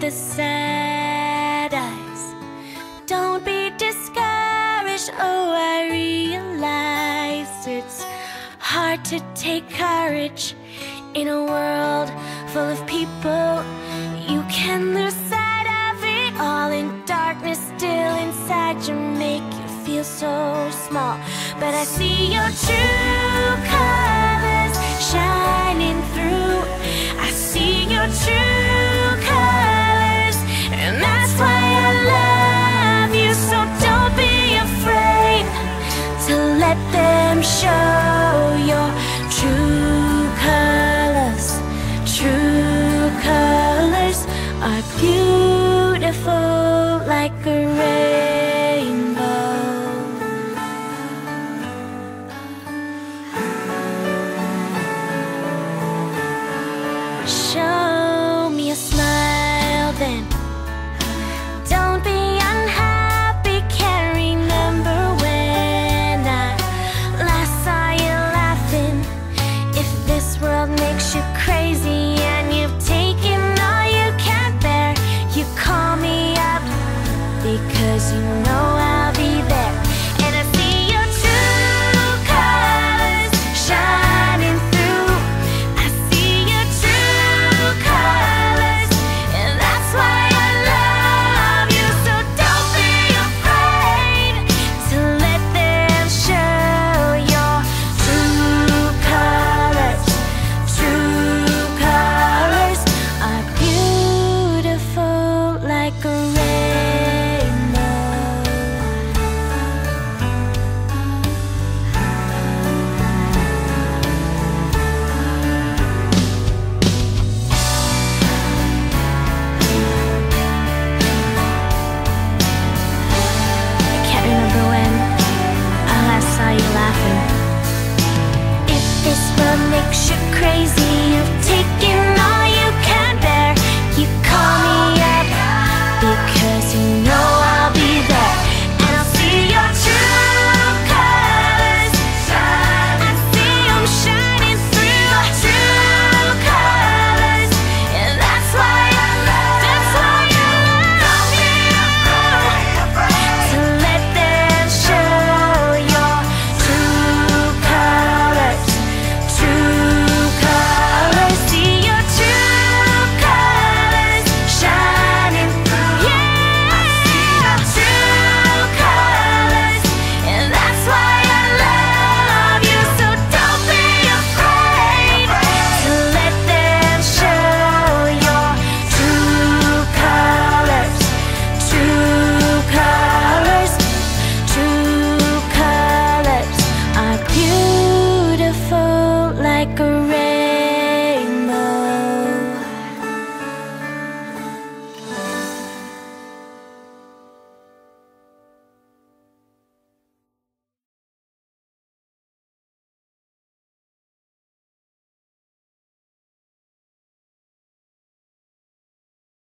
the sad eyes. Don't be discouraged, oh, I realize it's hard to take courage in a world full of people. You can lose sight of it all in darkness, still inside you make you feel so small. But I see your true colors shining through. Them show you know